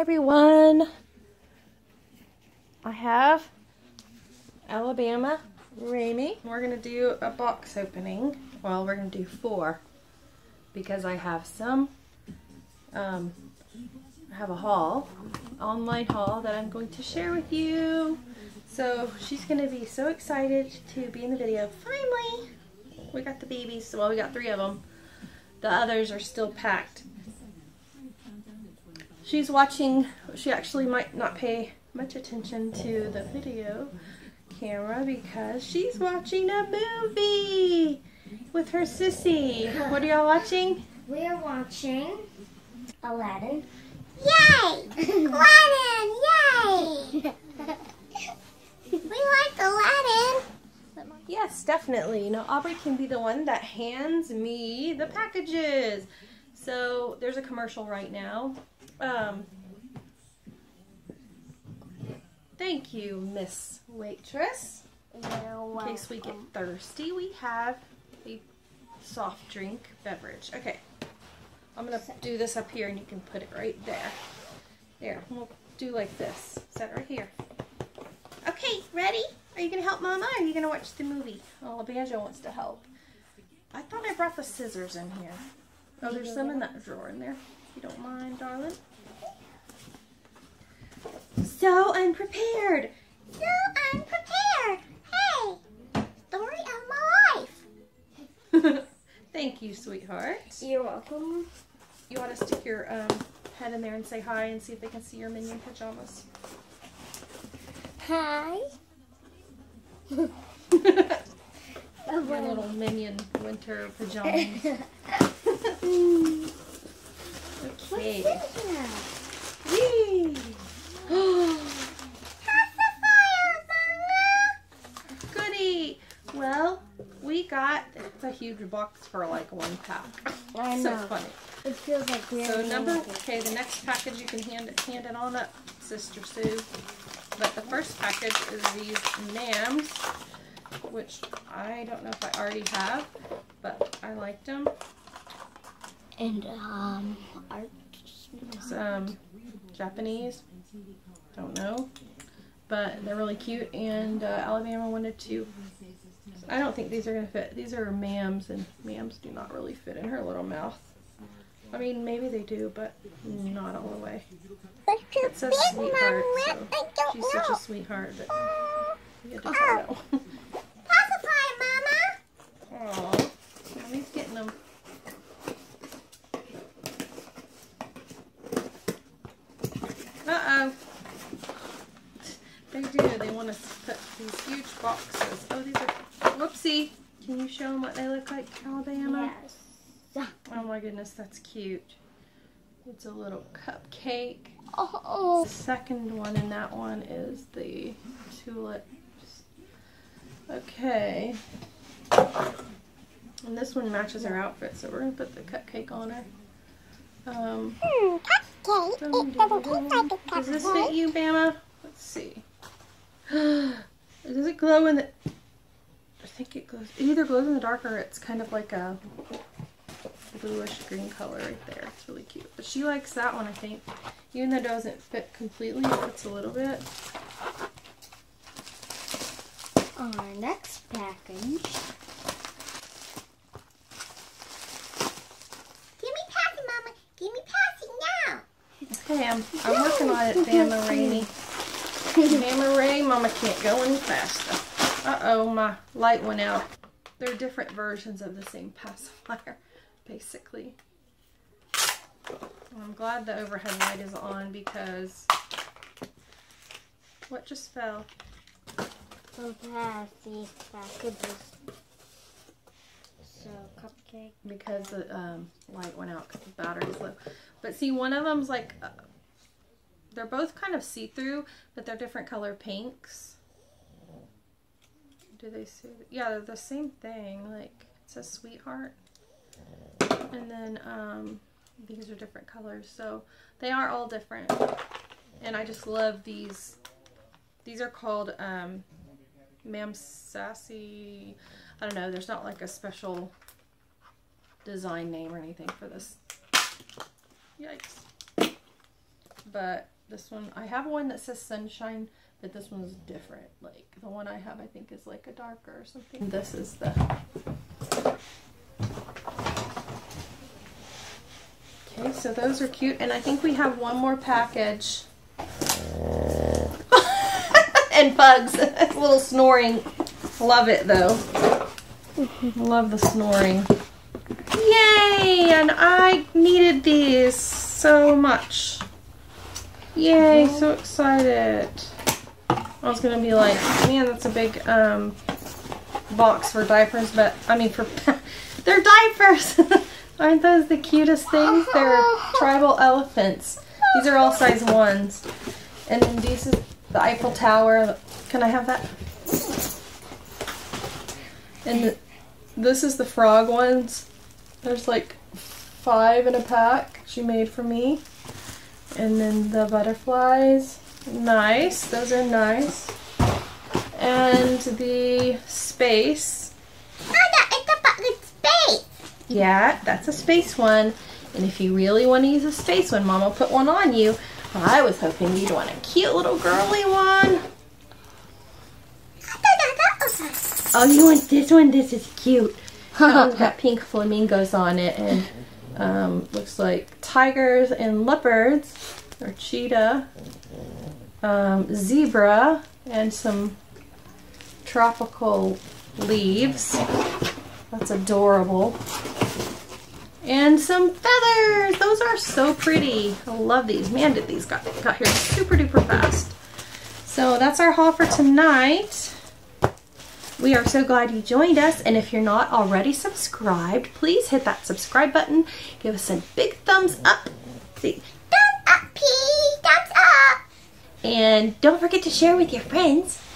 Hi everyone. I have Alabama Ramy. We're going to do a box opening. Well, we're going to do four because I have some, um, I have a haul, online haul that I'm going to share with you. So she's going to be so excited to be in the video. Finally, we got the babies. Well, we got three of them. The others are still packed. She's watching, she actually might not pay much attention to the video camera because she's watching a movie with her sissy. What are y'all watching? We're watching Aladdin. Yay! Aladdin! Yay! we like Aladdin. Yes, definitely. You know, Aubrey can be the one that hands me the packages. So there's a commercial right now. Um, thank you, Miss Waitress. In case we get thirsty, we have a soft drink beverage. Okay, I'm gonna do this up here and you can put it right there. There, we'll do like this. Set it right here. Okay, ready? Are you gonna help Mama or are you gonna watch the movie? Oh, Banjo wants to help. I thought I brought the scissors in here. Oh, there's some in that drawer in there. If you don't mind, darling. So unprepared. So unprepared. Hey, story of my life. Thank you, sweetheart. You're welcome. You want to stick your um, head in there and say hi and see if they can see your minion pajamas. Hi. your little minion winter pajamas. okay. Whee! Goody! Well, we got it's a huge box for like one pack. I So know. funny. It feels like we're So number okay, the next package you can hand it hand it on up, Sister Sue. But the first package is these MAMs, which I don't know if I already have, but I liked them. and um art. It's um Japanese. Don't know. But they're really cute and uh, Alabama wanted to I don't think these are gonna fit. These are mams and mams do not really fit in her little mouth. I mean maybe they do, but not all the way. It's a sweetheart, so she's such a sweetheart that you just don't know. Pacify, Mama. Aw, mommy's getting them. Uh-oh. They do. They want to put these huge boxes. Oh, these are... Whoopsie. Can you show them what they look like, Alabama? Yes. Oh my goodness, that's cute. It's a little cupcake. Oh. The second one in that one is the tulips. Okay. And this one matches her outfit, so we're gonna put the cupcake on her. Um, Hmm, cupcake. It doesn't taste like a cupcake. does this fit you, Bama? Let's see. Does it glow in the? Think it glows. It either glows in the dark or it's kind of like a bluish green color right there. It's really cute. But she likes that one, I think. Even though it doesn't fit completely, it fits a little bit. Our next package. Give me passy, Mama. Give me passy now. Okay, I'm, I'm working on it, Bama Rainy. Bama Ray, Mama can't go any faster. Uh-oh, my light went out. They're different versions of the same pacifier, basically. I'm glad the overhead light is on because... What just fell? So passy packages. So cupcake. because the um, light went out because the battery's low. But see, one of them's like, uh, they're both kind of see-through, but they're different color pinks. Do they see? Yeah, they're the same thing. Like, it says sweetheart. And then um, these are different colors. So they are all different. And I just love these. These are called um, Mam Sassy. I don't know. There's not like a special design name or anything for this. Yikes. but this one, I have one that says sunshine, but this one's different. Like the one I have, I think is like a darker or something. This is the. Okay, so those are cute, and I think we have one more package. and bugs, a little snoring. Love it though. Love the snoring. Yay! And I needed these so much. Yay, so excited. I was gonna be like, man, that's a big um, box for diapers, but I mean for they're diapers. Aren't those the cutest things? They're tribal elephants. These are all size ones. And then these is the Eiffel Tower. Can I have that? And the, this is the frog ones. There's like five in a pack she made for me. And then the butterflies. Nice. Those are nice. And the space. Oh, no, it's a bucket space. Yeah, that's a space one. And if you really want to use a space one, Mama put one on you. I was hoping you'd want a cute little girly one. I thought that was Oh, you want this one? This is cute. That one's got pink flamingos on it and um, looks like tigers and leopards or cheetah, um, zebra, and some tropical leaves. That's adorable. And some feathers. Those are so pretty. I love these. Man, did these got, got here super duper fast. So that's our haul for tonight. We are so glad you joined us. And if you're not already subscribed, please hit that subscribe button. Give us a big thumbs up. See, Thumbs up, P. Thumbs up. And don't forget to share with your friends.